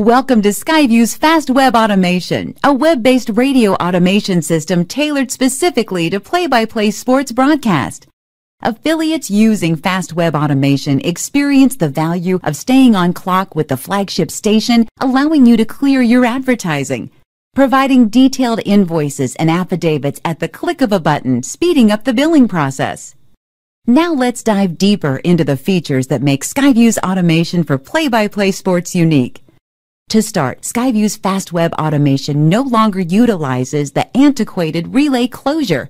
Welcome to Skyview's Fast Web Automation, a web-based radio automation system tailored specifically to play-by-play sports broadcast. Affiliates using Fast Web Automation experience the value of staying on clock with the flagship station, allowing you to clear your advertising, providing detailed invoices and affidavits at the click of a button, speeding up the billing process. Now let's dive deeper into the features that make Skyview's automation for play-by-play sports unique. To start, Skyview's fast web automation no longer utilizes the antiquated relay closure,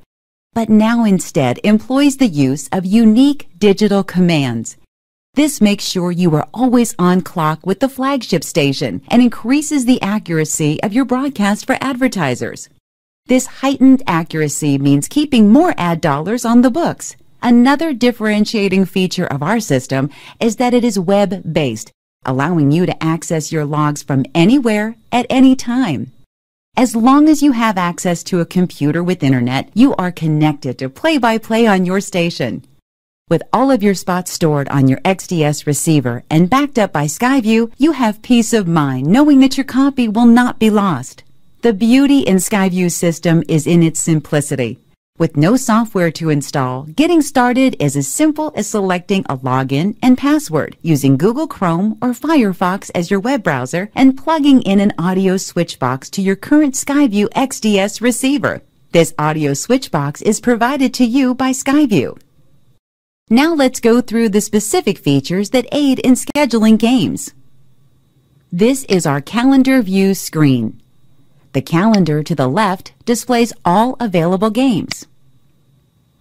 but now instead employs the use of unique digital commands. This makes sure you are always on clock with the flagship station and increases the accuracy of your broadcast for advertisers. This heightened accuracy means keeping more ad dollars on the books. Another differentiating feature of our system is that it is web-based, allowing you to access your logs from anywhere at any time. As long as you have access to a computer with internet, you are connected to play-by-play on your station. With all of your spots stored on your XDS receiver and backed up by Skyview, you have peace of mind knowing that your copy will not be lost. The beauty in Skyview's system is in its simplicity. With no software to install, getting started is as simple as selecting a login and password using Google Chrome or Firefox as your web browser and plugging in an audio switch box to your current Skyview XDS receiver. This audio switch box is provided to you by Skyview. Now let's go through the specific features that aid in scheduling games. This is our calendar view screen. The calendar to the left displays all available games.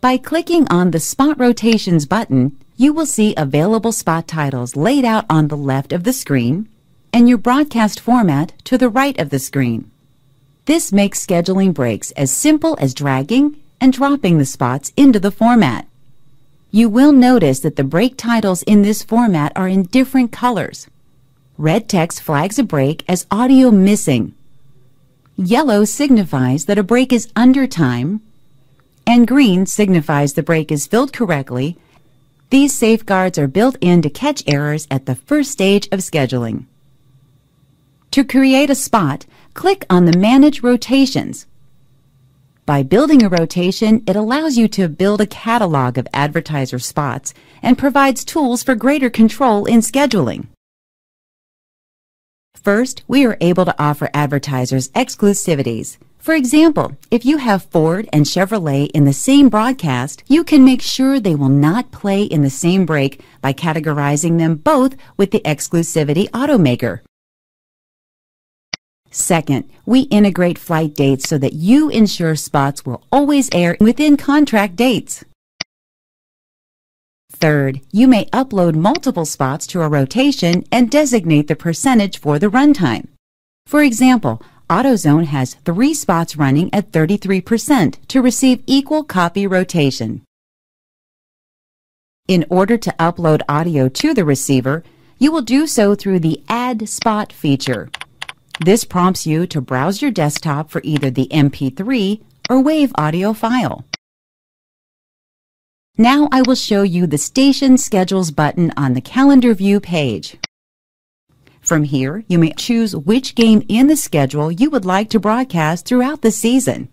By clicking on the Spot Rotations button, you will see available spot titles laid out on the left of the screen and your broadcast format to the right of the screen. This makes scheduling breaks as simple as dragging and dropping the spots into the format. You will notice that the break titles in this format are in different colors. Red text flags a break as audio missing. Yellow signifies that a break is under time and green signifies the break is filled correctly. These safeguards are built in to catch errors at the first stage of scheduling. To create a spot, click on the Manage Rotations. By building a rotation, it allows you to build a catalog of advertiser spots and provides tools for greater control in scheduling. First, we are able to offer advertisers exclusivities. For example, if you have Ford and Chevrolet in the same broadcast, you can make sure they will not play in the same break by categorizing them both with the exclusivity automaker. Second, we integrate flight dates so that you ensure spots will always air within contract dates. Third, you may upload multiple spots to a rotation and designate the percentage for the runtime. For example, AutoZone has three spots running at 33% to receive equal copy rotation. In order to upload audio to the receiver, you will do so through the Add Spot feature. This prompts you to browse your desktop for either the MP3 or WAV audio file. Now I will show you the Station Schedules button on the Calendar View page. From here, you may choose which game in the schedule you would like to broadcast throughout the season.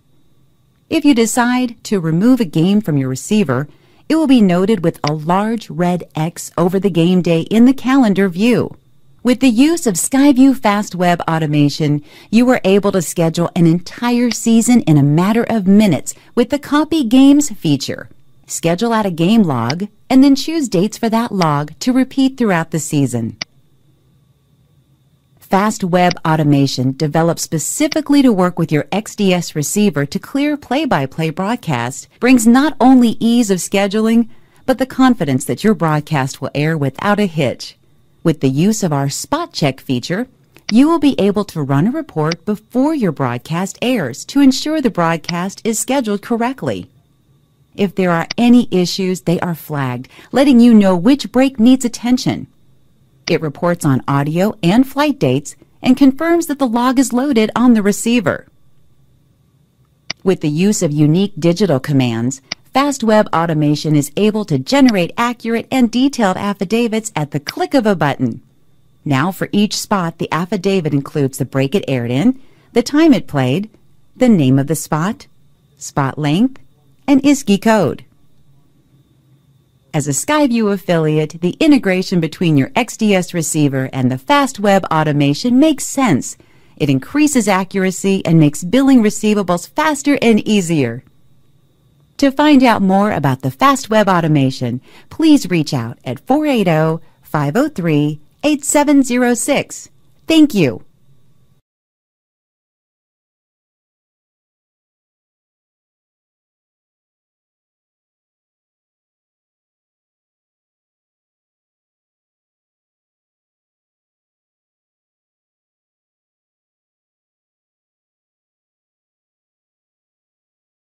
If you decide to remove a game from your receiver, it will be noted with a large red X over the game day in the calendar view. With the use of Skyview Fast Web Automation, you are able to schedule an entire season in a matter of minutes with the Copy Games feature. Schedule out a game log and then choose dates for that log to repeat throughout the season. Fast Web Automation developed specifically to work with your XDS receiver to clear play-by-play broadcast brings not only ease of scheduling, but the confidence that your broadcast will air without a hitch. With the use of our Spot Check feature, you will be able to run a report before your broadcast airs to ensure the broadcast is scheduled correctly. If there are any issues, they are flagged, letting you know which break needs attention. It reports on audio and flight dates and confirms that the log is loaded on the receiver. With the use of unique digital commands, Fast Web Automation is able to generate accurate and detailed affidavits at the click of a button. Now for each spot, the affidavit includes the break it aired in, the time it played, the name of the spot, spot length, and ISCI code. As a Skyview affiliate, the integration between your XDS receiver and the fast web automation makes sense. It increases accuracy and makes billing receivables faster and easier. To find out more about the fast web automation, please reach out at 480 503 8706. Thank you.